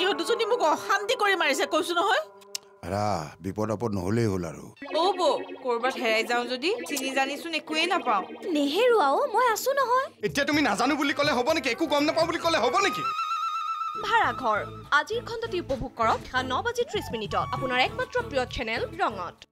ইহঁত দুজনী মোক অশান্তি কৰি মাৰিছে কৈছো নহয়। ৰা বিপদ আপদ নহলেই হল আৰু। অ' বৌ ক'ৰবাত হেৰাই যাওঁ যদি চিনি জানিচোন একোৱেই নাপাওঁ। নেহেৰু আও মই আছো নহয়। এতিয়া তুমি নাজানো বুলি ক'লে হ'ব নেকি? একো গম নাপাওঁ বুলি ক'লে হ'ব নেকি? ভাড়াঘৰ আজিৰ খণ্ডটি উপভোগ কৰক। ন বাজি ত্ৰিছ মিনিটত। আপোনাৰ একমাত্ৰ প্ৰিয় চেনেল ৰঙত।